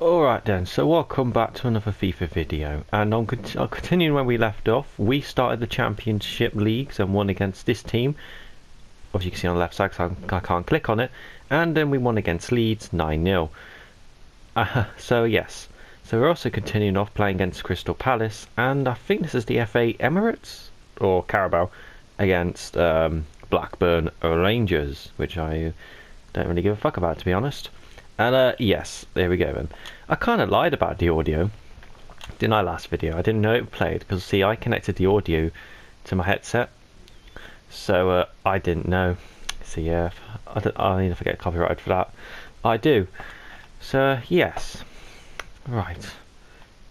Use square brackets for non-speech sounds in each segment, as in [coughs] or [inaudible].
Alright then, so welcome back to another FIFA video, and I'm, cont continuing where we left off. We started the Championship Leagues and won against this team. Obviously you can see on the left side, so I, can't click on it. And then we won against Leeds 9-0. Uh, so yes, so we're also continuing off playing against Crystal Palace, and I think this is the FA Emirates, or Carabao, against um, Blackburn Rangers, which I don't really give a fuck about to be honest. And uh, yes, there we go then. I kind of lied about the audio, didn't I last video? I didn't know it played because see I connected the audio to my headset. So uh, I didn't know. See, yeah, I, don't, I need to forget copyright for that. I do. So yes, right.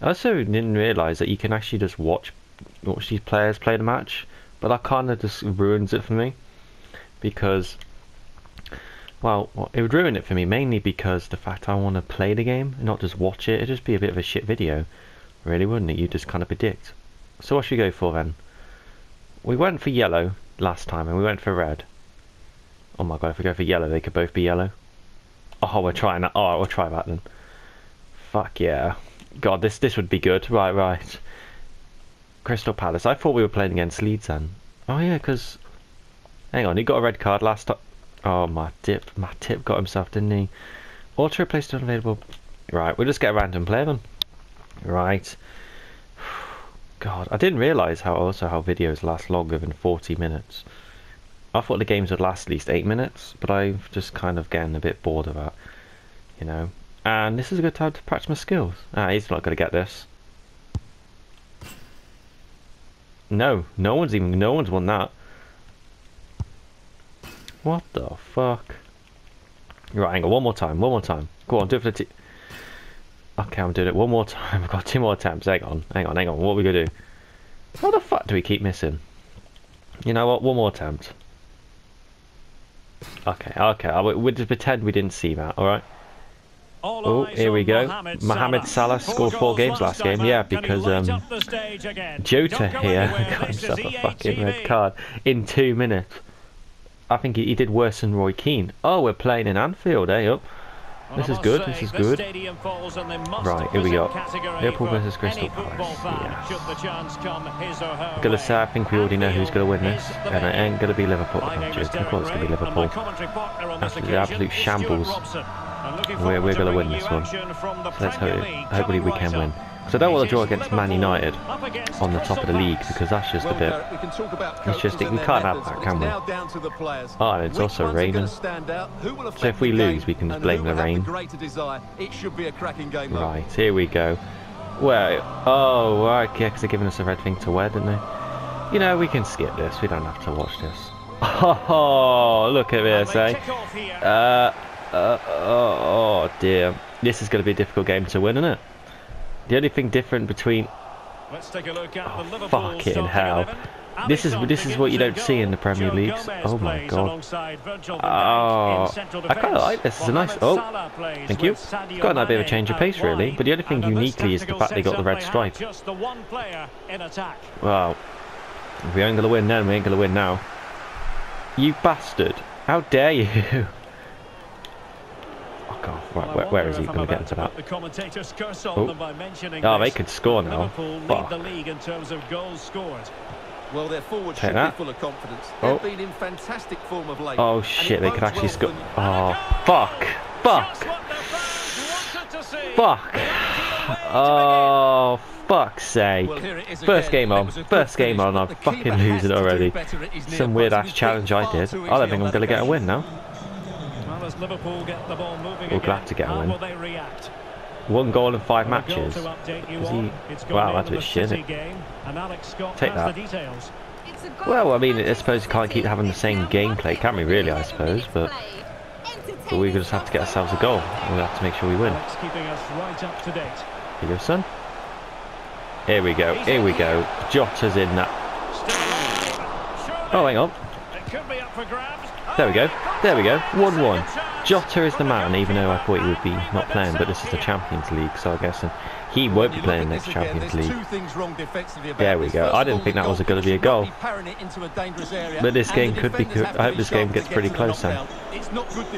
I also didn't realise that you can actually just watch watch these players play the match, but that kind of just ruins it for me because well, it would ruin it for me mainly because the fact I want to play the game and not just watch it. It'd just be a bit of a shit video, really, wouldn't it? You'd just kind of predict. So what should we go for then? We went for yellow last time and we went for red. Oh my god, if we go for yellow, they could both be yellow. Oh, we're trying that. Oh, we'll try that then. Fuck yeah. God, this this would be good. Right, right. Crystal Palace. I thought we were playing against Leeds then. Oh yeah, because... Hang on, he got a red card last time. Oh, my tip. My tip got himself, didn't he? Auto replaced unavailable. Right, we'll just get a random player then. Right. [sighs] God, I didn't realise how also how videos last longer than 40 minutes. I thought the games would last at least 8 minutes, but I'm just kind of getting a bit bored of that. You know. And this is a good time to practice my skills. Ah, he's not going to get this. No, no one's even, no one's won that. What the fuck? Right, hang on, one more time, one more time. Go on, do it for the t- Okay, I'm doing it one more time. [laughs] I've got two more attempts. Hang on, hang on, hang on. What are we gonna do? How the fuck do we keep missing? You know what? One more attempt. Okay, okay. we'll just pretend we didn't see that, alright? Oh, here we go. Mohamed, Mohamed Salah, Salah scored four games last game. Yeah, because um, Jota here [laughs] got himself a fucking red card in two minutes. I think he, he, did worse than Roy Keane. Oh, we're playing in Anfield, eh? Up. This is good. This is good. Right, here we go. Liverpool versus Crystal Palace. Yeah. I'm gonna say I think we already know who's gonna win this, and it ain't gonna be Liverpool. I'm joking. Of course, it's gonna be Liverpool. Absolutely, absolute shambles. We're we're gonna win this one. So let's hope. Hopefully, we can win. So I don't want to draw against Man United on the top of the league because that's just a bit. It's just we can't have that, can we? Oh, and it's also raining. So if we lose, we can just blame the rain. Right, here we go. Well, oh, right, yeah, because they're giving us a red thing to wear, didn't they? You know, we can skip this. We don't have to watch this. [laughs] Oh, look at this, eh? Uh, uh, oh, oh dear. This is going to be a difficult game to win, isn't it? The only thing different between Let's take a look at oh, the fucking hell. This is this is what you don't see in the Premier Leagues. Oh my god. Oh, I kind of like this. It's a nice. Oh, thank you. It's got a bit of a change of pace, really. But the only thing uniquely is the fact they got the red stripe. Well, if we ain't gonna win then, we ain't gonna win now. You bastard! How dare you! [laughs] Oh, right, where, where is he going to get into that? Oh. oh, they could score now. Fuck. Well, their forward should be full of confidence. Oh. They've oh. been in fantastic form of late. Oh shit, they could actually score. Oh, fuck. Fuck. Fuck. Oh, fuck's sake. First game on. First game on. I'm fucking losing already. Some weird ass challenge I did. I don't think I'm going to get a win now. Liverpool get the ball moving We're glad to get a win. One goal in five matches. He... Wow, that's a bit shit. Take that. Well, I mean, I suppose you can't keep having the same gameplay, can we? Really, I suppose, but. But we just have to get ourselves a goal. We'll have to make sure we win. Here you go, son. Here we go. Here we go. Jota's in that. Oh, hang on. There we go. There we go. 1-1. Jota is the man, even though I thought he would be not playing, but this is the Champions League, so I guess he won't be playing next Champions League. There we go. I didn't think that was going to be a goal. But this game could be good. I hope this game gets pretty close then.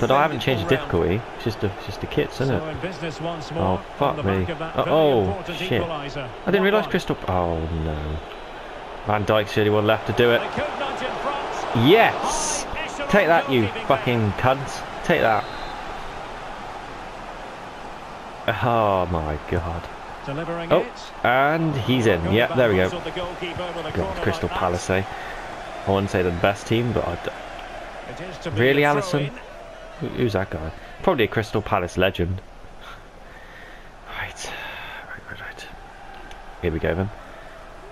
But I haven't changed the difficulty. It's just a, just a kit, isn't it? Oh, fuck me. Oh, shit. I didn't realise Crystal... Oh, no. Van Dijk's the only one left to do it. Yes! Take that, you fucking cunts. Take that. Oh my god. oh, and he's in. Yeah, there we go. God, Crystal Palace, eh? I wouldn't say the best team, but I'd... Really, Alisson? Who's that guy? Probably a Crystal Palace legend. Right. Right, right, right. Here we go then.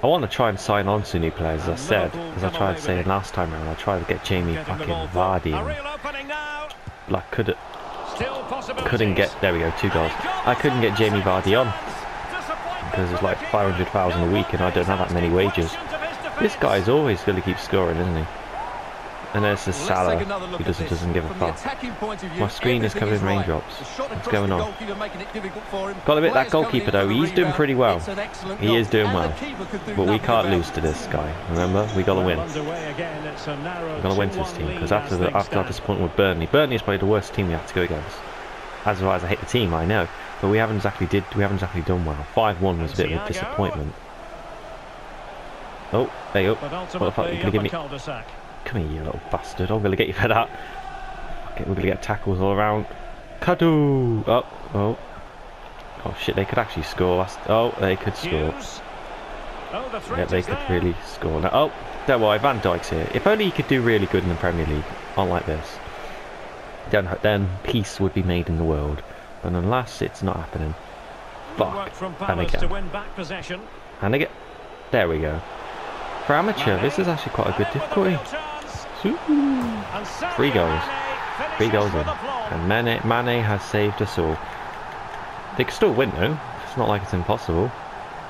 I want to try and sign on to new players, as I said, as I tried saying last time around. I tried to get Jamie fucking Vardy in. Like, could. Couldn't get... There we go, two goals. I couldn't get Jamie Vardy on. Because it's like 500,000 a week and I don't have that many wages. This guy's always going to keep scoring, isn't he? And there's the Salah, who doesn't, doesn't give a fuck. My screen is covered in raindrops. What's going on? Got a bit that goalkeeper though, he's doing pretty well. He is doing well. But we can't lose to this guy, remember? we got to win. we got to win to this team, because after, the, after our disappointment with Burnley, Burnley is probably the worst team we have to go against. As far as I hate the team, I know. But we haven't exactly did we haven't exactly done well. 5-1 was a bit of a disappointment. Oh, there you go. What the fuck, are you gonna give me... Come here, you little bastard. I'm going to get you for that. Okay, we're going to get tackles all around. Kadu! Oh, oh. Oh shit, they could actually score. Oh, they could score. Oh, yeah, they could really score. Now, oh, don't worry, Van Dijk's here. If only he could do really good in the Premier League, unlike this. Then, then peace would be made in the world. But unless it's not happening. Fuck. And again. And again. There we go. For amateur, this is actually quite a good difficulty. Three goals. Three goals in. And Mane, Mane has saved us all. They could still win though. It's not like it's impossible.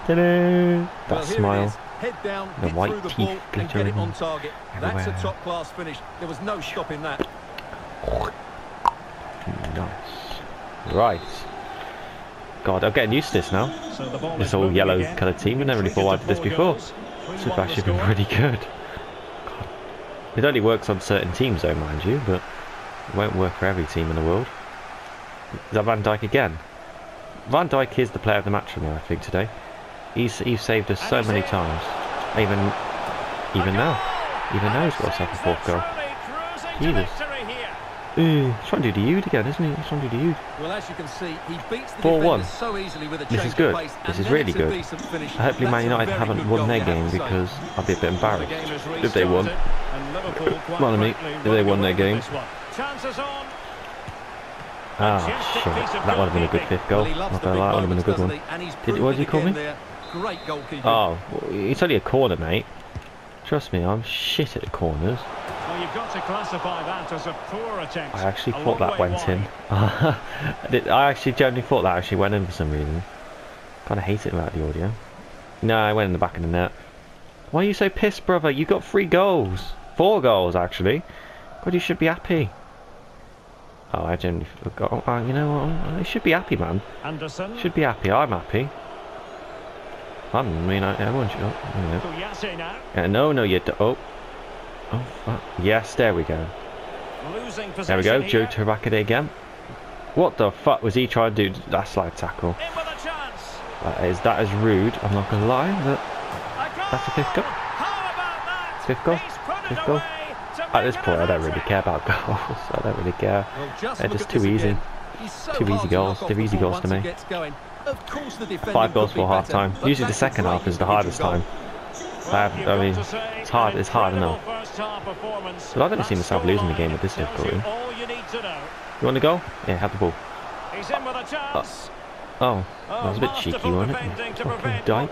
That smile. Down, the white the teeth glittering on target. That's a top class finish. There was no stopping that. Nice. Right. God, I'm getting used to this now. So this all yellow coloured team. I never really thought I did this before. This would actually been pretty good. It only works on certain teams though, mind you, but it won't work for every team in the world. Is that Van Dijk again? Van Dijk is the player of the match for me, I think, today. He's he's saved us so many times. Even even now. Even now he's got himself a fourth goal. Jesus. Ooh, he's trying to do the Oud again, isn't he? He's trying to do the Oud. Well, as you can see, he beats the 4-1. So easily with a this is good. This is really good. Hopefully Man United haven't won their game because I'd be a bit embarrassed if they won. Well, I mean, if they won their game. Ah, shit. That would have been a good fifth goal. Not gonna lie, that would have been a good one. Did, what did you call me? Great Oh, it's only a corner, mate. Trust me, I'm shit at the corners. You've got to classify that as a poor attempt. I actually thought that went wide. [laughs] in. I actually genuinely thought that actually went in for some reason. Kind of hate it about the audio. No, I went in the back of the net. Why are you so pissed, brother? You got three goals. Four goals, actually. God, you should be happy. Oh, I genuinely forgot. Oh, you know what? I should be happy, man. Anderson. Should be happy. I'm happy. I mean, I, everyone should. Oh, you know. Yeah, uh, no, no, you don't. Oh. Oh, fuck. Yes, there we go. There we go. Joe Tarakade again. What the fuck was he trying to do? That slide tackle. That is, that is rude. I'm not going to lie. That, that's a fifth goal. Fifth goal. Fifth goal. At this point, I don't really care about [laughs] goals. I don't really care. They're just too easy. Too easy goals. Too easy goals to me. Five goals for half time. Usually the second half is the hardest time. I, I mean, it's hard. It's hard enough. But I don't see myself losing the game with this difficulty. You want to go? Yeah, have the ball. Uh, oh, that was a bit cheeky, wasn't it? Fucking dyke.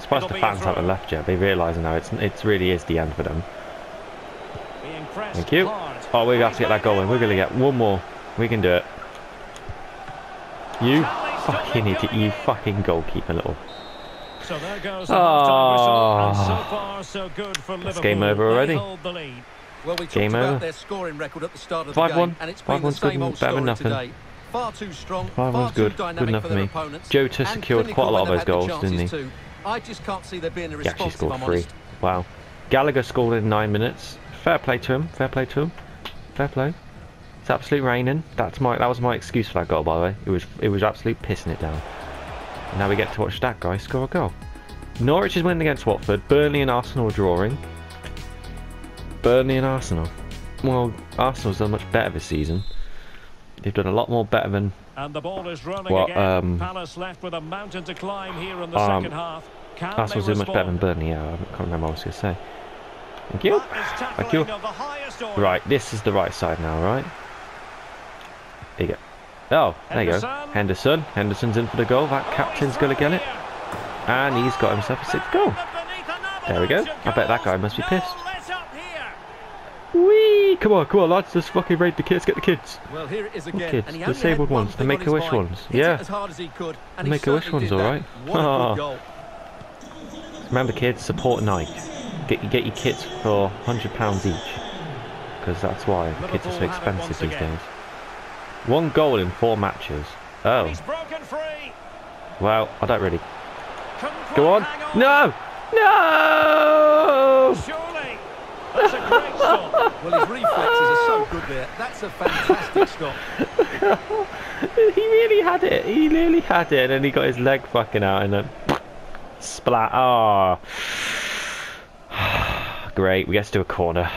Surprised the fans haven't left yet. They realise now it's it really is the end for them. Thank you. Oh, we're going to have to get that goal going. We're going to get one more. We can do it. You fucking idiot. You fucking goalkeeper, little so there goes the oh. so ah. far, so good for Liverpool. It's game over already. Well, we talked Game over. their scoring record at the start of 5-1. the game, and it's been the 5-1's good same and old better story than nothing. today. Far too strong, Five far one's too good. Good dynamic enough for for their me. opponents. Jota and secured quite a lot of those they've had the goals, didn't he? chances to. I just can't see there being a He actually scored three. Wow. Gallagher scored in nine minutes. Fair play to him. Fair play to him. Fair play. It's absolute raining. That's my that was my excuse for that goal, by the way. It was it was absolute pissing it down. And now we get to watch that guy score a goal. Norwich is winning against Watford. Burnley and Arsenal are drawing. Burnley and Arsenal. Well, Arsenal's done much better this season. They've done a lot more better than And the ball is running Well, again. um, Palace left with a mountain to climb here in the um, second half. Can Arsenal's doing much better than? Burnley. Yeah, I can't remember what I was going to say. Thank you. Thank you. tackling of the highest order. Right, this is the right side now, right? There you go. Oh, there you go. Henderson. Henderson. Henderson's in for the goal. That captain's going to get it. And he's got himself a sixth goal. There we go. I bet that guy must be pissed. let up here. Whee! Come on, come on, lads. Let's fucking raid the kids. Get the kids. Well, here it is again. kids? and he Disabled ones. the Make-A-Wish ones. Yeah. as hard as he could, and The Make-A-Wish ones, all right. all that. right. What a Ah. Remember, kids, support Nike. Get, get your kits for £100 each. Because that's why the kits are so Liverpool have it expensive these days. One goal in four matches. Oh, He's broken free. well, I don't really Go on. hang on. No! No! Surely. That's a great stop. Well, his reflexes are so good there. That's a fantastic stop. [laughs] he really had it. He really had it. And then he got his leg fucking out and then splat. Oh. [sighs] Great. We get to do a corner.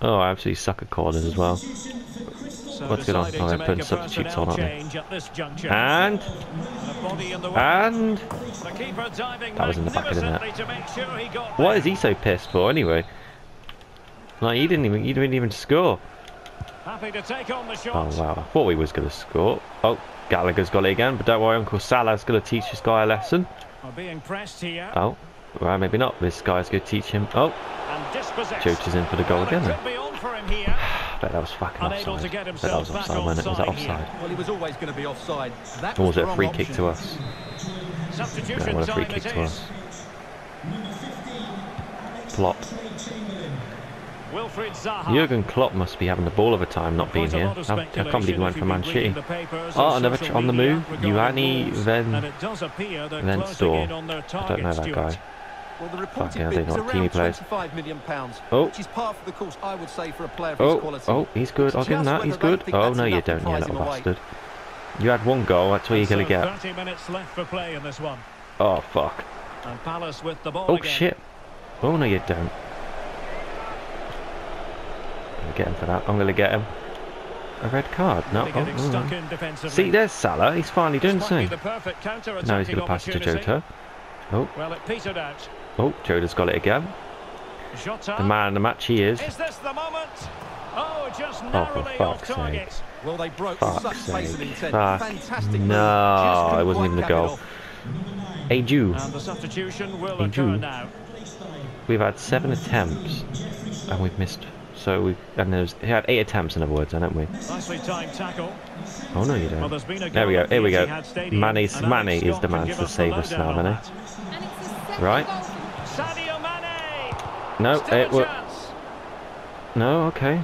Oh, I absolutely suck at corners as well. What's going on? Oh, they're putting substitutes on, aren't they? And and That was in the back of the net. what is he so pissed for anyway? Like he didn't even he didn't even score. Happy to take on the Oh shot. wow, I thought he was going to score. Oh, Gallagher's got it again, but don't worry, Uncle Salah's going to teach this guy a lesson. Oh, well maybe not. This guy's going to teach him. Oh. Jota's in for the goal again. Then. could be on for him here. I bet that was fucking Unable offside. to get I bet that was himself back offside, wasn't it? Was that offside? Well, he was always going to be offside. That Or was the it a wrong free kick to us? Substitution No, it was a free kick to us. Plop. Jurgen Klopp must be having the ball of a time not being here. I, I can't believe he went if for Man been City. Oh, another ch- on the move. regarding Ioanni Ven- and it does appear they're Then closing Store. in on their I don't target, know that Stuart. guy. Well, the reported hell, bid they is know what team he around 25 million pounds, Oh. which is par for the course, I would say, for a player of his Oh, quality. oh, he's good. I'll give him that. He's good. Oh no, you don't, you prize little bastard. You had one goal. That's all you're So gonna get. 30 minutes left for play in this one. Oh fuck. And Palace with the ball Oh again. shit. Oh no, you don't. I'm gonna get him for that. I'm gonna get him. A red card. No. Really Oh, getting stuck in. See, there's Salah. He's finally doing This might be something. the Now he's gonna pass it to. Jota. Oh, Well, it petered out. Oh, Jota's got it again. Jota. The man of the match he is. Is this the moment? Oh, just oh, for narrowly off fuck's sake. target. Well, they broke Fuck's such pace and intent. Fuck. Fantastic. No, Just it wasn't even a cap it goal. off. Hey Jew, And the substitution will Hey, occur now. we've had seven attempts and we've missed. So we and there's he had eight attempts in other words, haven't we? Nicely timed tackle. Oh no, you don't. there's been a There we go. at Here we go. Etihad Stadium, Mane's and Mane Alex is the man to save us now, on Mane. that. And it's his second Right. No, it eh, was. No, okay.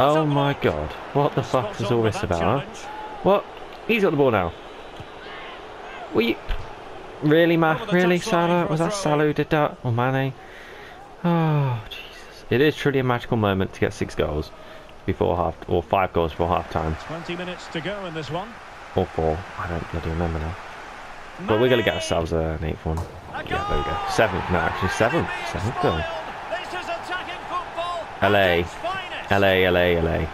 Oh my god. What the fuck is all this about? What? He's got the ball now. We. Really, Matt. Really, Salah? Was that Salah who did that? Or Mane? Oh, Jesus. It is truly a magical moment to get six goals before half... Or five goals before half time. 20 minutes to go in this one. Or four. I don't bloody remember now. But we're going to get ourselves an 8 1. Yeah, there we go. Seventh, no, actually seventh. Seventh goal. This is attacking football. LA. at its finest. LA, LA, LA.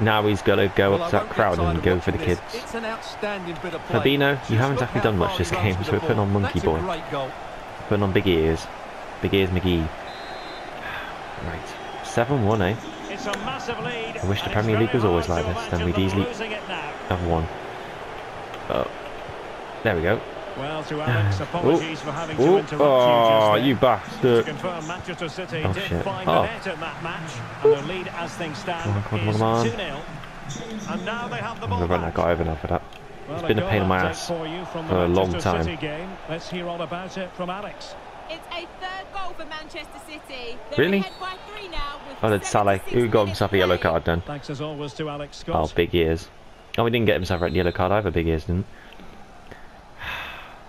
Now he's got to go Well, up to that crowd and go for the kids. It's an outstanding bit of play. Fabinho, Just you haven't look exactly done much this game, so we're putting on Monkey Boy. Putting on big ears. Big ears McGee. Right. 7 1, eh? It's a massive lead. I wish the Premier League was always like this, then we'd easily- losing it now. Have one. Oh. There we go. Well, to Alex, Oh. apologies for having to Oh, interrupt oh you you just there. To bastard. confirm, Manchester City Oh, did shit. find oh. the net in that match, and their lead as things stand on, come on, come on. is 2 0. And now they have the I'm ball going to run back. that guy over now for that. Well, It's been a pain in my ass for you from the for a long time. City game. Let's hear all about it from Alex. It's a third goal for Manchester City. They're Really? ahead by three now with Oh, did Salah, 76 who got himself a yellow card then? Thanks as always to Alex oh, Scott. Oh, big ears. Oh, he didn't get himself a yellow card either, big ears didn't.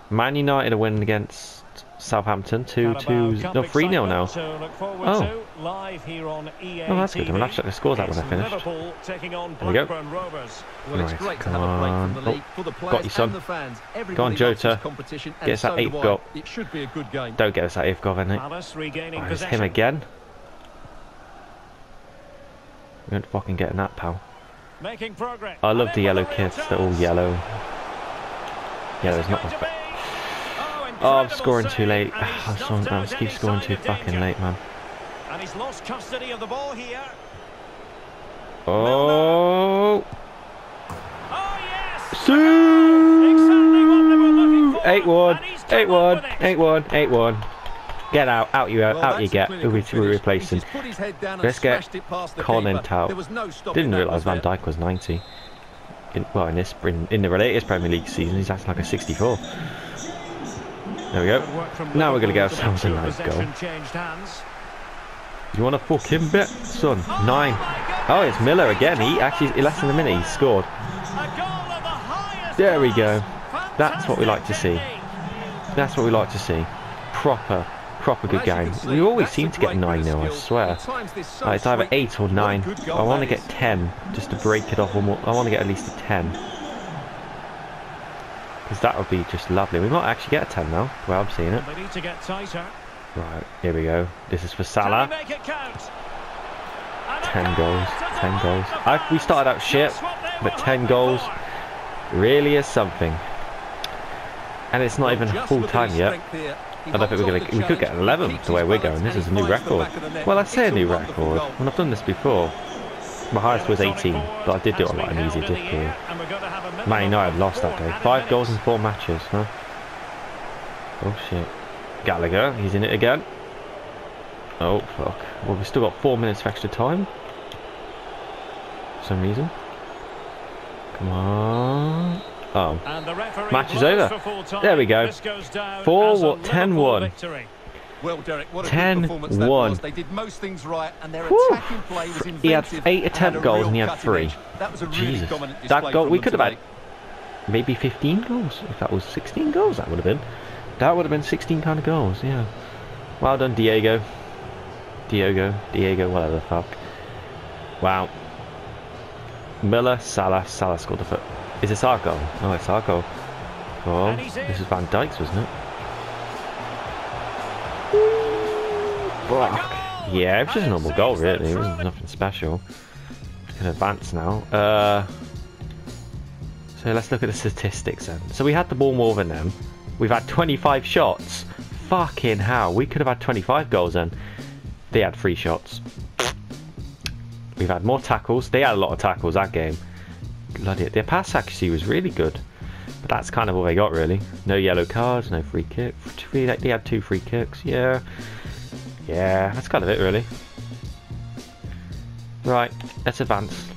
Man United are winning against Southampton 2 2 no 3 0 now. excitement to look forward Oh. live here on EA Oh, that's good. I'm have to check the scores out when I It's finished. Liverpool taking on There we go. Well, Right, great come have a break from the on. league Oh, for the oh, got you, son. and the fans. Go on, Jota. this competition, and Get us that so eighth goal. It should be a good game. Don't get us that if goal, innit? Palace Oh, it's him again. We ain't fucking getting that, pal. Making progress. I love the yellow a kits. They're all yellow. Yellow is not my to be. fa- Oh, Oh, I'm scoring too late. and he's I'm, not so, keep scoring too fucking late, man. And he's lost custody of the ball here. Oh, Oh yes. Sue! Exactly what they were looking for. 8 1, Eight one. 8 1, 8 1. Get out, out you, Well, out you get. clinical Who we, who we finish. replacing? He's just put his head down and Let's get smashed it past the Colin keeper. There was no stopping Didn't realise Van there? Dijk was 90. In, well, in this in, in the latest Premier League season, he's acting like a 64. There we go. Good work from Now we're gonna get to make ourselves a nice goal. possession changed hands. You want a fucking bit, son? Oh, Nine. goodness. Oh, it's Miller again. He actually, in less than a minute, he scored. A goal of the highest There we go. That's what we like to see. That's what we like to see. Proper, proper good game. We always seem to get 9 of 0, I swear. He times this so it's either 8 or 9. I want to get 10 just to break it off. I want to get at least a 10. Because that would be just lovely. We might actually get a 10 now. Well, I'm seeing it. They need to get tighter. Right, here we go. This is for Can Salah. make it count? 10 goals, 10 goals. I- we started out shit, Just what they but 10 goals for. Really is something. And it's not even full time yet. strength here. He I don't think we're gonna. We could get an challenge, 11 keeps the way we're going. This is a new record. back of the net. Well, I It's say a new record. goal. When I've done this before. My highest was 18, but I did do it on like an easy difficulty. Man United lost that day. Five goals in four matches, huh? Oh shit. Gallagher, he's in it again. Oh fuck. Well, we've still got four minutes of extra time. For some reason. Come on. Oh. Match is over. There we go. Four wa- 10-1. Well, Derek, what a 10 good performance that one. was. They did most things right, and their Whew. attacking play was inventive. He had eight and attempt a goals and he had three. edge. That was a really Jesus. dominant That goal, from we could have had maybe 15 goals. If that was 16 goals, that would have been. That would have been 16 kind of goals, yeah. Well done, Diego. Diego, Diego, whatever the fuck. Wow. Miller, Salah, Salah scored the foot. Is this our goal? Oh, it's our goal. Oh, And he's in. this is Van Dijk's, wasn't it? Fuck. Yeah, it was just a normal goal, really. It was nothing special. Can advance now. Uh, so let's look at the statistics then. So we had the ball more than them. We've had 25 shots. Fucking hell. We could have had 25 goals then. They had three shots. We've had more tackles. They had a lot of tackles that game. Bloody it. Their pass accuracy was really good. But that's kind of all they got, really. No yellow cards, no free kick. They had two free kicks, yeah. Yeah, that's kind of it, really. Right, let's advance.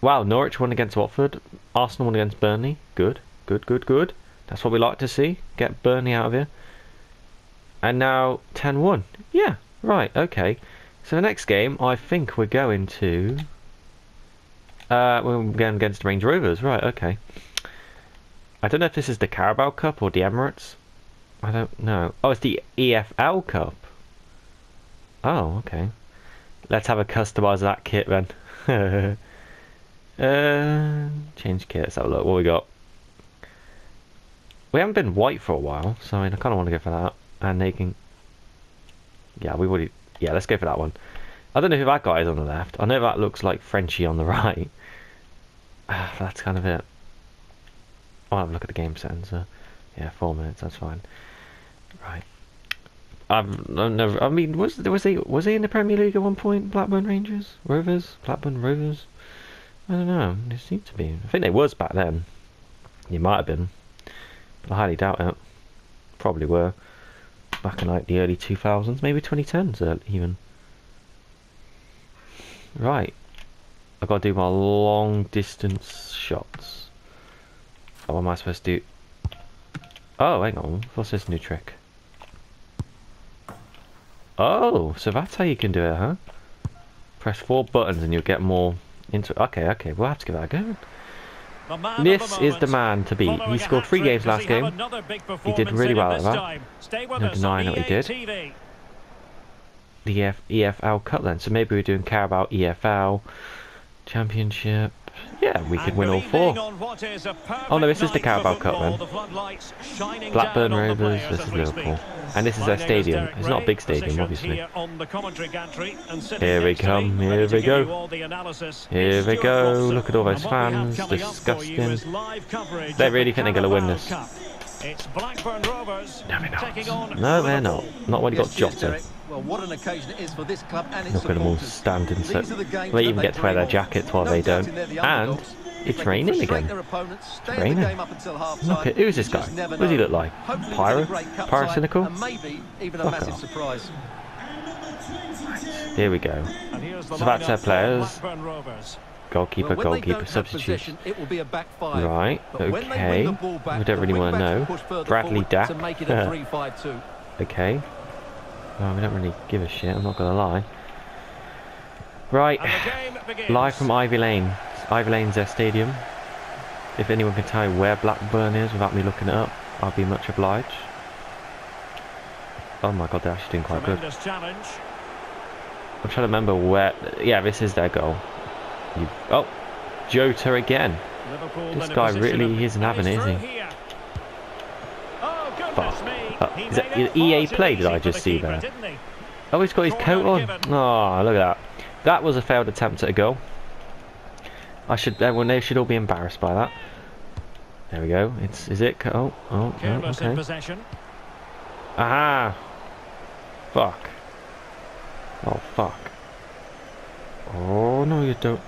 Wow, Norwich won against Watford. Arsenal won against Burnley. Good, good, good, good. That's what we like to see. Get Burnley out of here. And now 10-1. Yeah, right, okay. So the next game, I think we're going to... Uh, we're going against Range Rovers. Right, okay. I don't know if this is the Carabao Cup or the Emirates. I don't know. Oh, it's the EFL Cup. Oh, okay. Let's have a customize that kit then. [laughs] uh, change kit. Let's have a look. What we got? We haven't been white for a while, so I, mean, I kind of want to go for that. And they can. Yeah, we already. Yeah, let's go for that one. I don't know who that guy is on the left. I know that looks like Frenchy on the [laughs] right. [sighs] That's kind of it. I'll have a look at the game settings. Yeah, four minutes. That's fine. Right. I've, I've never. I mean, was there was he was he in the Premier League at one point? Blackburn Rangers, Rovers, Blackburn Rovers. I don't know. They seem to be. I think they was back then. He might have been, but I highly doubt it. Probably were back in like the early 2000s, maybe 2010s uh, even. Right. I've got to do my long distance shots. Oh, what am I supposed to do? Oh, hang on. What's this new trick? Oh, so that's how you can do it, huh? Press four buttons and you'll get more into. Okay, okay, we'll have to give that a go. The man of This is the man to beat. He scored three games last game. He did really well at that. time? Stay with No denying what he did. The EF, EFL Cup then. So maybe we're doing Carabao EFL Championship. Yeah, we could win all four. evening on what is a Oh, no, this is the Carabao Cup then. The floodlights shining Blackburn down on the Rovers versus Liverpool. And this is their stadium. It's not a big stadium, obviously. here on the commentary gantry and sitting Here we to come, here we go. you all the analysis, Here we go. Look at all those And what we have fans. Disgusting. is live coverage They really think they're gonna win this. Cup. It's Blackburn Rovers No, they're not. taking on No, they're not. Not when you got Yes, cheers, Jota. Eh? Derek. Well, what an occasion it is for this club and its Look at them all standing so. The They that even get to wear their jackets while No they don't. the And it's raining again. their opponents, stay It's raining. game up until half Look at who's this guy? What does he look like? Hopefully Pyro? a Pyrocynical? Maybe even a Fuck massive off. surprise. Here we go. And here's the So that's lineup our players. Goalkeeper, Well, goalkeeper, don't substitute. it will be a back five. Right, But when they win okay. back, We don't really wanna know. Bradley Dack. To make it a [laughs] 3-5-2. Okay. Well, we don't really give a shit, I'm not gonna lie. Right, And the game begins. live from Ivy Lane. Ivy Lane's their stadium. If anyone can tell me where Blackburn is without me looking it up, I'll be much obliged. Oh my god, they're actually doing quite good. Challenge. I'm trying to remember where. Yeah, this is their goal. You, oh, Jota again. Liverpool This guy really isn't having it, is he? Oh, goodness Fuck. me. Uh, is that EA play did I just see keeper, there? Oh, he's got his coat on. Oh, look at that. That was a failed attempt at a goal. I should. Everyone they should all be embarrassed by that. There we go. It's is it? Oh, oh, oh okay. possession. Aha! Fuck. Oh fuck. Oh no, you don't.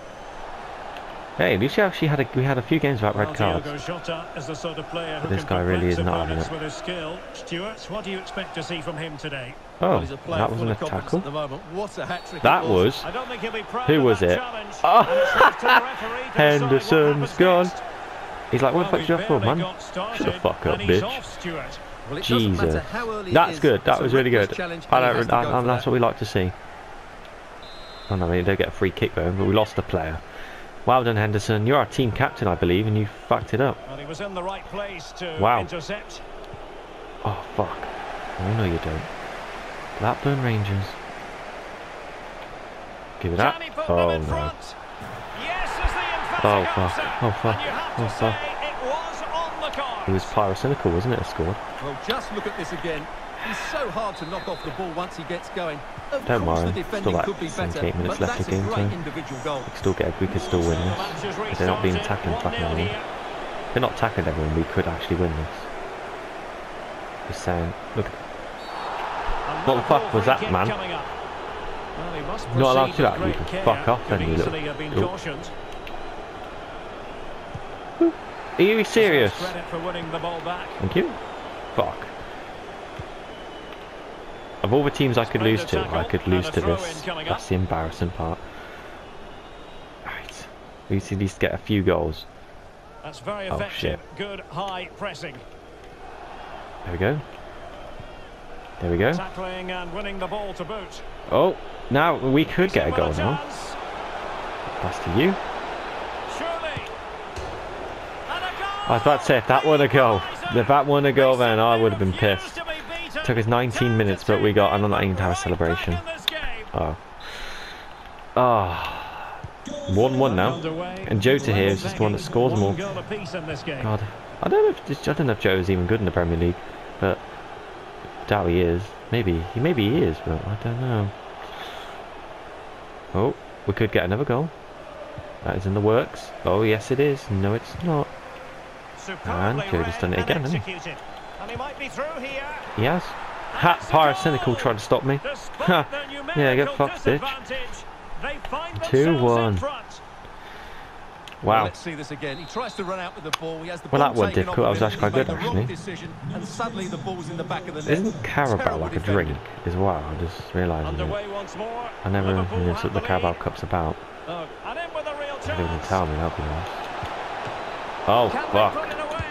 Hey, at least you actually had a we had a few games about red Well, cards. Diogo Jota is the sort of player who This guy really is not having it. with his skill. Stuart, what do you expect to see from him today? Oh, Well, he's a player that full wasn't a of tackle. at the moment. What a hat-trick That was. was. I don't think he'll be proud Who was it? challenge. Oh. And it's left to the referee to decide what Henderson's happens gone. next. He's like, what Well, the fuck we've you up for, man? got started, Shut the fuck up, bitch. off, Well, it doesn't matter Jesus. how early it That's is, good. That was really good. I and he has don't. I, I, that's that. what we like to see. Oh no, I mean, they don't get a free kick though, but we lost a player. Well done, Henderson. You're our team captain, I believe, and you fucked it up. And he was in the right place to Wow. intercept. Oh fuck. Oh no, you don't. Blackburn Rangers. Give it that. Can he put Oh no. front? Yes, is the Oh, fuck. Oh, fuck. And you have Oh, fuck. it was on the. It was pyrocynical, wasn't it? It scored. Well, just look at this again. He's so hard to knock off the ball once he gets going. Of Don't worry, the still like could be 78 better, minutes left of game time. We could still get. We could still win this. If they're not being tackled, tackling fucking 1-0 If they're not tackling everyone, we could actually win this. Just saying. Look. What the fuck was that, man? Well, Not allowed to do that, you can fuck off then, you easily little- have been little- cautioned. Are you serious? For the ball back. Thank you. Fuck. Of all the teams I could lose to, I could lose to this. That's the embarrassing part. Right. We need to at least get a few goals. That's very Oh, effective. Good high pressing. There we go. There we go. Tackling and winning the ball to boot. Oh, now we could get a goal now. Pass to you. Surely. And a goal. I was about to say, if that won a goal, if that won a goal, then I would have been pissed. To. Took us 19 minutes, but we got- I'm not even to have a celebration. back in. Oh. Oh. 1-1 now. And Jota here is just the one that scores game. God, I don't know if I don't know if Joe is even good in the Premier League, but doubt he is. Maybe he maybe he is, but I don't know. Oh, we could get another goal. That is in the works. Oh yes, it is. No, it's not. And Jota's done it again, and hasn't he? executed. And he might be through here. He has. Ha! Pyrocynical tried to stop me. Despite the Yeah, get fucked, bitch. disadvantage, They find Two, themselves one. in front. Well, Wow. let's see this again. He tries to run out with the ball. He has the Well, ball that wasn't taken difficult. of That was actually quite good, actually. decision, and suddenly the ball's in the back of the net. Isn't Carabao Terrible like a drink as well? I just realised it. Underway once more. I never knew what the the Carabao lead. Cup's about. Oh, and with a real They didn't chance. tell me, that'll be nice. Oh, Can fuck. put it away?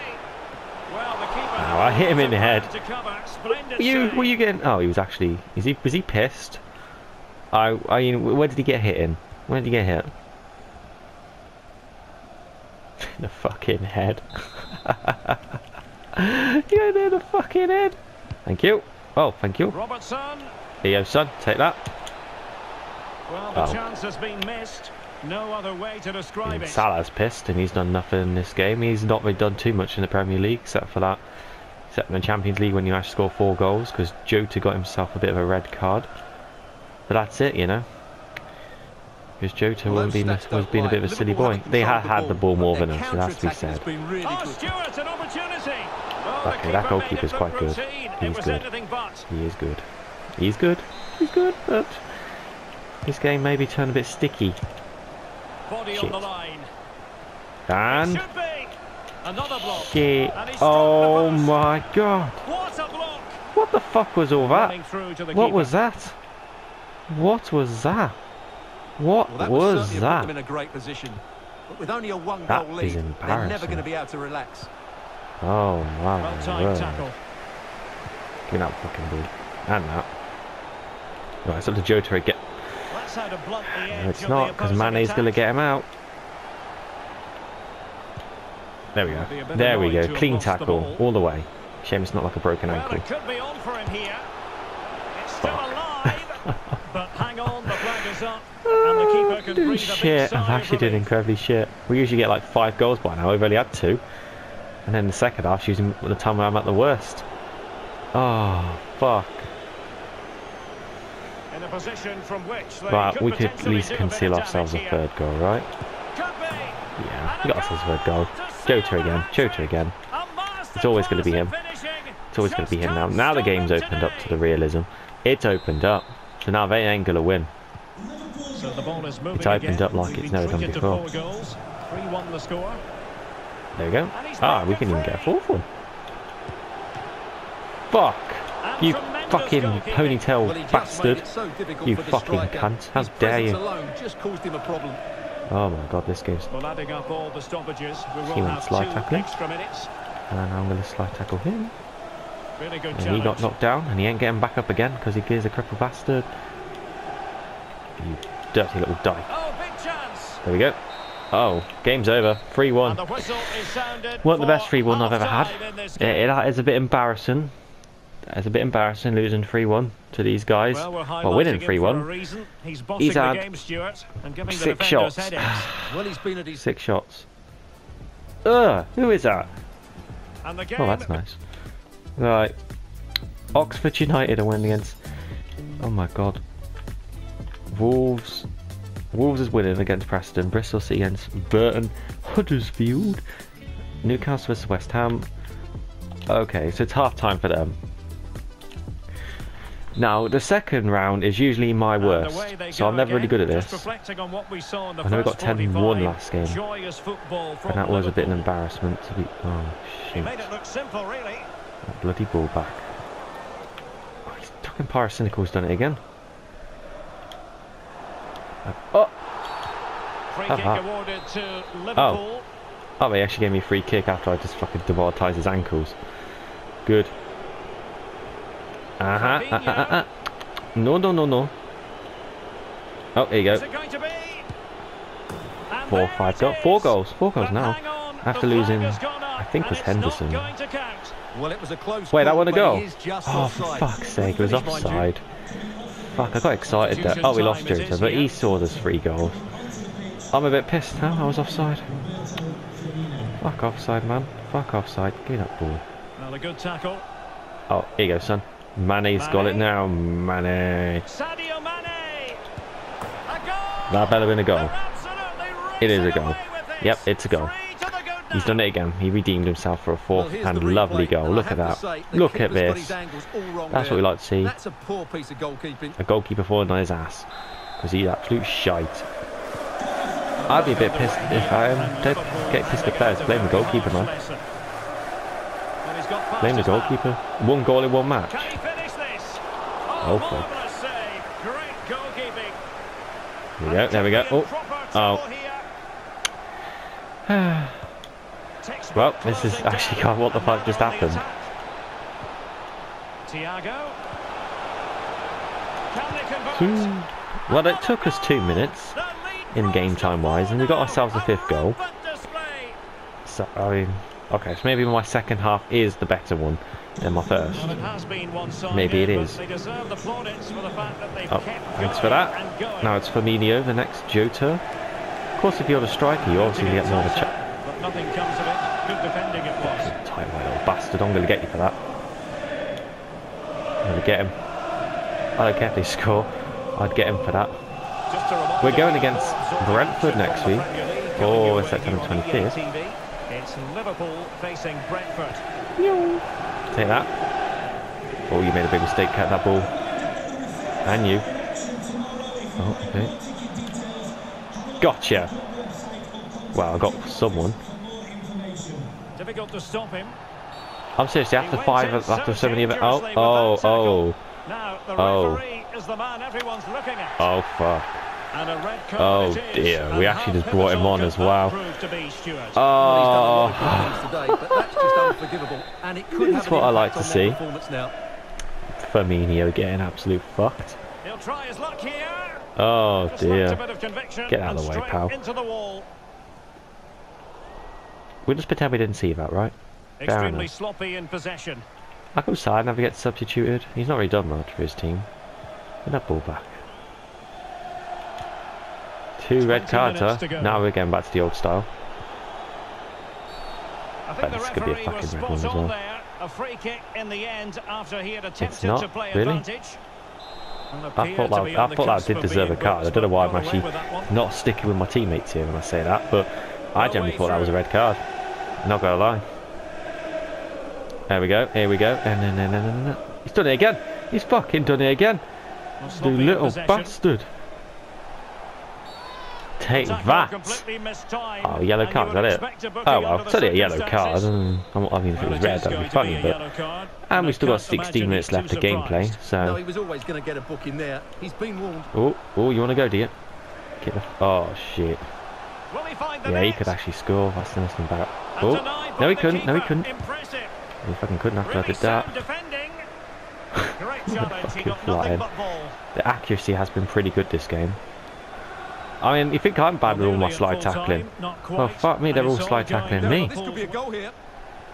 Well, the keeper Wow, I hit him in the head. To cover. Splendid Were you, were you getting... Oh, he was actually... Is he, was he pissed? I, I mean, where did he get hit in? Where did he get hit? [laughs] In the fucking head. [laughs] yeah, in the fucking head. Thank you. Oh, thank you. Robertson. Here you go, son. Take that. Well, the Oh. chance has been missed. No other way to describe And it. Salah's pissed and he's done nothing in this game. He's not really done too much in the Premier League except for that. Except in the Champions League when you actually score four goals because Jota got himself a bit of a red card. But that's it, you know. Because Jota Well, was those being, a, was being a bit of a silly Liverpool boy. They had had the ball but more than us, so that's to be said. really Oh. Stewart, an opportunity. Well, Okay, that keeper made goalkeeper's quite good. He's good. He is good. He's good. He's good, but this game maybe turned a bit sticky. Body Shit. on the line. And Should. Another block. shit. And he struck the Oh my god. What a block. What the fuck was all that? Running through to the What was that? What was that? What Well, that was would certainly have put them in that? a great position. But with only a one-goal lead, they're never going to be able to relax. Oh my Well timed word. tackle. Give me that fucking ball. And that. Right, it's up to Joe again. That's how to blunt the No, it's not, because opposing Mane's going to get him out. There we Will be a go. There we go. Clean tackle. All the way. Shame it's not like a broken ankle. it could be on for him here. It's still alive, [laughs] but hang on, the flag is up, and the keeper ah, can Doing shit. I'm actually doing incredibly shit. We usually get like five goals by now. We've only had two. And then the second half, using the time where I'm at the worst. Oh, fuck. In a position from which they Right, could we could at least do a bit of conceal ourselves a third goal, right? Could be. Yeah, And we got ourselves a third goal goal. Jota again. hat-trick. Jota again. It's always gonna be him. It's always going to be him now. Now the game's opened up to the realism. It's opened up. So now they ain't going to win. So the ball is moving It's opened again. up like We've it's been never done before. Goals. the score. There we go. Ah, we can even get a free. fourth one. Fuck. And You fucking ponytail Well, he bastard. so difficult You for the fucking striker. cunt. How His dare presence you. Alone just caused him a problem. Oh my god, this game's... Well, adding up all the stoppages, we will He went slide tackling. And I'm going to slide tackle him. Really good And challenge. he got knocked down and he ain't getting back up again because he is a crippled bastard. You dirty little die. Oh. There we go. Oh, game's over. 3-1. The whistle is sounded Weren't the best 3-1 I've ever had. half-time in this It, it is a bit embarrassing. It's a bit embarrassing losing 3-1 to these guys. Well, winning highlighting him for a 3-1. reason. He's bossing He's the had game, Stuart, and giving the six shots. [sighs] Well, he's been at his Six shots. Ugh, who is that? And the game Oh, that's nice. Right. Oxford United are winning against... Oh my god. Wolves. Wolves is winning against Preston. Bristol City against Burton. Huddersfield. Newcastle vs West Ham. Okay, so it's half time for them. Now, the second round is usually my worst, so I'm never really good at this. on what we saw in the I know we got 10-1 last game. Joyous football from And that was a bit of an embarrassment to be... Oh, He shit. made it look simple, really. That bloody ball back. Oh, fucking Pyrocynical's done it again. Uh, Oh! Free kick awarded to Liverpool. Oh, they actually gave me a free kick after I just fucking demonetised his ankles. Good. Uh-huh. Uh, uh, uh, uh. No, no, no, no. Oh, here you go. it going to be? And Four, five it goals. Four goals. Four goals now. After losing, has gone up, I think it was Henderson. Not going to count. Well, it was a close Wait, that call, one a but goal? just Oh, for offside. fuck's sake, it was Good finish, mind you. offside. Fuck, I got excited there. Oh, we lost Substitution time Jota, but he here. saw there's three goals. I'm a bit pissed now, I was offside. Fuck offside, man. Fuck offside. Give me that ball. Well, a good tackle. Oh, here you go, son. Mane's got it now. Mane. Sadio Mane. A goal. That better been a goal. It is a goal. Yep, it's a goal. Three to the good He's done it again. He redeemed himself for a fourth the and lovely goal. Look at that. say, Look at keeper's got his this. That's what we like to see. That's a poor piece of goalkeeping. A goalkeeper falling on his ass. Because he's absolute shite. I'd be a bit pissed if I um, don't get pissed at players. Blame the goalkeeper, man. Blame the goalkeeper. One goal in one match. Can he finish this? Oh, fuck. marvellous save. Great goalkeeping. There we go. There we go. Oh. Oh. [sighs] Well, this is actually of what the fuck just happened. Thiago. Can they convert? Well, it took us two minutes in game time wise, and we got ourselves a fifth goal. So, I mean, okay, so maybe my second half is the better one than my first. Well, it has been one-sided, Maybe it is. They deserve the plaudits for the fact that they've Oh, thanks for that. Now it's Firmino, the next Jota. Of course, if you're the striker, you obviously get more of a chance. But nothing comes of it. Good defending it was. Tight my little bastard, I'm going to get you for that. I'm going to get him. I don't care if they score, I'd get him for that. Just a reminder, We're going against Brentford next week. Oh, it's September here on the 25th. ATV. It's Liverpool facing Brentford. Take that. Oh, you made a big mistake, cat that ball. And you. Oh, okay. Gotcha. Well, I got someone. Difficult to stop him. I'm seriously after five, after so so many of it. Oh, oh, oh, Now the Oh. referee is the man everyone's looking at. oh, fuck. And a red card Oh, dear, we actually just brought him on as well. prove to be, Stuart? Oh. Well, he's done a lot Oh, of good things today, but that's just [sighs] unforgivable, and it could This is what I like to see. now. Firmino getting absolute fucked. He'll try his luck here. Oh, Just dear. bit of conviction Get out of the way, pal. Into the wall. We'll just pretend we didn't see that, right? Extremely enough. sloppy in possession. I go side, never gets substituted. He's not really done much for his team. Get that ball back. Two red 20 cards, huh? minutes to go. Now we're getting back to the old style. I think the this could be a referee was fucking red spot one as on well. there. A free kick in the end after he had attempted not, to play really. advantage. I thought that, I thought that did deserve a card. I don't know why I'm but got away actually with that one. not sticking with my teammates here when I say that, but I generally thought that was a red card. Not gonna lie. There we go, here we go. And then, then, then, then, then. He's done it again. He's fucking done it again. You little bastard. Take Tackle that. Oh, yellow card, would is that it? a Oh well, under it's only a yellow card. I'm- mean, if it was red, that'd be going to funny, a but. yellow card, And I we still got 16 minutes left too of gameplay, surprised. No, so. he was always going to get a book in there. He's been warned. Oh, oh, you want to go, do you? Get the. Oh shit. Will he find the Yeah, he could actually score. That's the nice thing about. And Oh, no, he couldn't. No, he couldn't. Impressive. He fucking couldn't after I did that. defending. [laughs] Great challenge. He fucking got nothing but ball. The accuracy has been pretty good this game. I mean, you think I'm bad with all my Nearly slide tackling? Well, fuck me, they're all it's slide tackling me. This could be a goal here.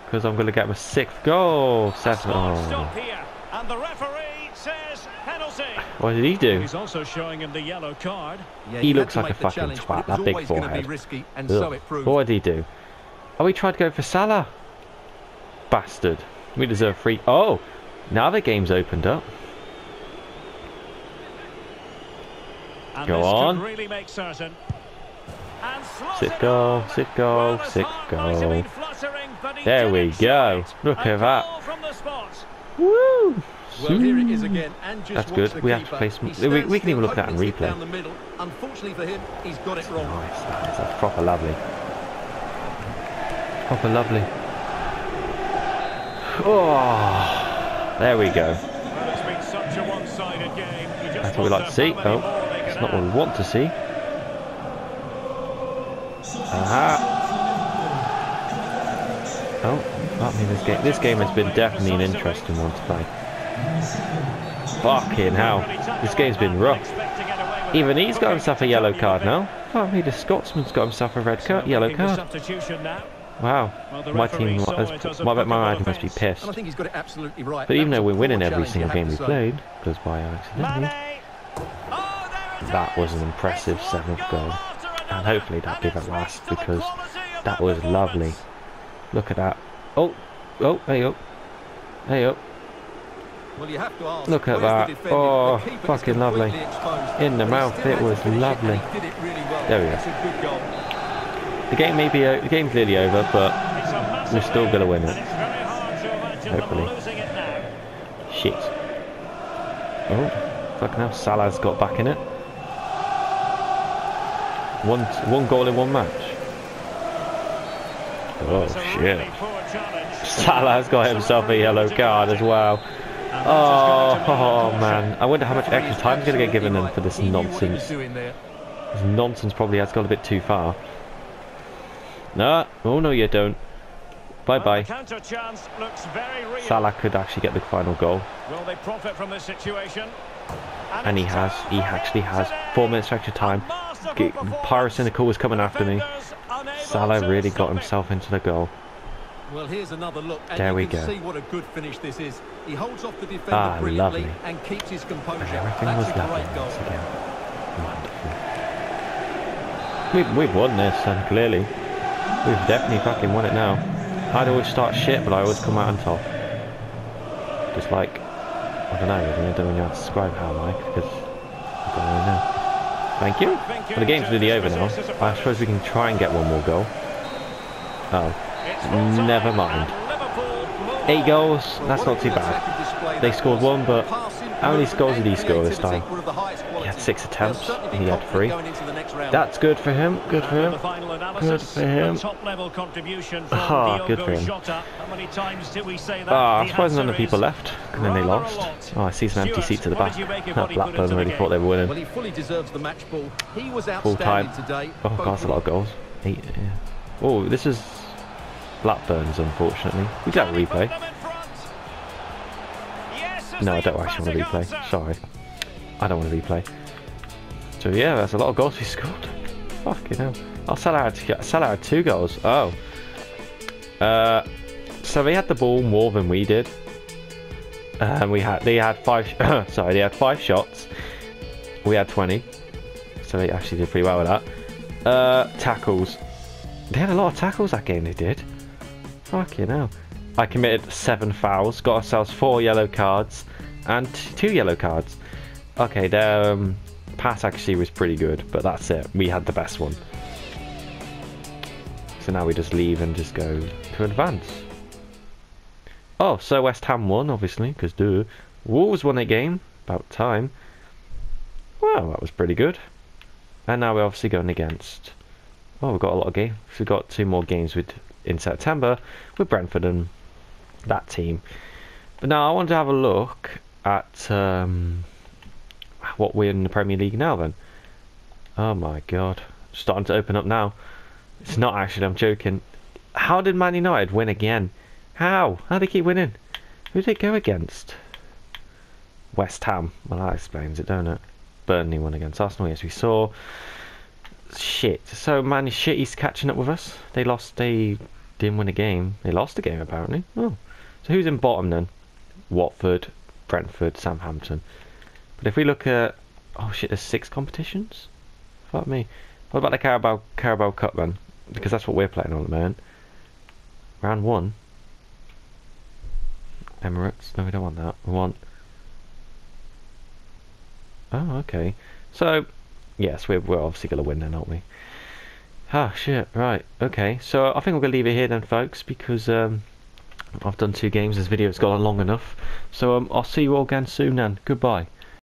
Because I'm going to get my sixth goal. Seven. Oh. stop here. And the referee says penalty. What did he do? He's also showing him the yellow card. Yeah, He had looks like a the fucking challenge, twat, but that big always gonna forehead. be risky, and so it proved. What did he do? Oh, he tried to go for Salah. Bastard. We deserve free. Oh, now the game's opened up. And Go on. Really make certain. And Sit it goal, sit goal, Well, sit goal. been fluttering, but he There we go. [laughs] Look at that. goal From the spot. Woo! Well, here it is again, and just That's good. We have to play some- we- we can even look at that it's replay. Down the middle. Unfortunately for him, he's got it wrong. Nice, that's proper lovely. Proper lovely. Oh, there we go. Well, it's been such a one-sided game. You just That's what we like to see. Oh, more they it's can not what we want to see. Aha. Oh, I mean this game. This game has been definitely an interesting one to play. Fucking hell, this game's been rough. Even he's got himself a yellow card now. Oh, me, the Scotsman's got himself a red card, yellow card. Substitution now. Wow, Well, my team, saw has, it as my, my booking man of must be pissed. I think he's got it absolutely right. But even though we're winning every single game we have played, because by accidentally, Mane. Oh, there it That was an impressive seventh goal. and hopefully be the last reached to the because that that was lovely. Look at that. Oh, oh, hey up, hey up. Well, you have to ask, Look at that. Oh, The keeper is fucking lovely. In the mouth, it was finish it, and lovely. it really well. There we go. It's a good goal. The game may be, o- the game's nearly over, but It's a massive We're still gonna win it. and it's very hard to Hopefully. them it now. shit. Oh, fucking hell, Salah's got back in it. One, one goal in one match. Oh shit. really poor challenge. Salah's got himself a yellow card as well. Oh, is going to mean a oh man. I wonder how much extra time is going to get given them for this right. He knew what he was nonsense. This nonsense probably has gone a bit too far. No, oh no you don't. Bye-bye. counter chance looks very real. Salah could actually get the final goal. Will they profit from this situation? And he has. He actually has. Four minutes extra time. A masterful Pyrocynical was coming after me. Defenders Salah really got himself into the goal. Well, here's another look, and There we can go. see what a good finish this is. He holds off the defender Ah, brilliantly lovely. and keeps his composure. And everything was That's a lovely great goal. once again. Wonderful. We've, we've won this, and clearly. We've definitely fucking won it now. I'd always start shit, but I always come out on top. Just like, I don't know, I don't know how to describe how I like, because I don't really know. Thank you. The game's nearly over now. I suppose we can try and get one more goal. Oh, Never mind. eight goals, that's not too bad. They scored one, but how many goals did he score this time? Were of the highest He had six attempts, certainly he had three. going into the next round. That's good for him, good for him. the final analysis, for him. Top level contribution from Ah, Diogo good for him. Jota. How many times do we say that? Ah, I The suppose none of the people left, and then they lost. Oh, I see some empty seats at the back. did you make of That what he put Blackburn really thought they were winning. Well, he fully deserves the match ball. He was Full time. outstanding today. Oh, both God, that's a lot of goals. Eight, yeah. Oh, this is Blackburn's, unfortunately. We could have a Can he put replay. them in front? Yes, is No, I don't actually want to replay. Sorry. I don't want to replay. So yeah, that's a lot of goals we scored. Fucking hell. I'll sell out sell out two goals. Oh. Uh so they had the ball more than we did. And we had they had five [coughs] sorry, they had five shots. We had twenty. So they actually did pretty well with that. Uh tackles. They had a lot of tackles that game they did. Fucking hell. I committed seven fouls, got ourselves four yellow cards and two yellow cards. Okay, their um, pass actually was pretty good, but that's it. We had the best one. So now we just leave and just go to advance. Oh, so West Ham won, obviously, because duh. Wolves won a game. About time. Well, that was pretty good. And now we're obviously going against. Oh, we've got a lot of games. We've got two more games with in September with Brentford and that team. But now I want to have a look at um, what we're in the Premier League now. Then, oh my God, starting to open up now. It's not actually. I'm joking. How did Man United win again? How? How do they keep winning? Who did they go against? West Ham. Well, that explains it, don't it? Burnley won against Arsenal. Yes, we saw. Shit. So Man City's catching up with us. They lost. They didn't win a game. They lost a game apparently. Oh. So who's in bottom then? Watford, Brentford, Southampton. But if we look at oh shit, there's six competitions. Fuck me. What about the Carabao Carabao Cup then? Because that's what we're playing on the moment. Round one. Emirates. No, we don't want that. We want. Oh, okay. So, yes, we're we're obviously gonna win then, aren't we? Ah, shit. Right. Okay. So I think we're gonna leave it here then, folks, because um, I've done two games. This video's gone long enough. So um, I'll see you all again soon. Then goodbye.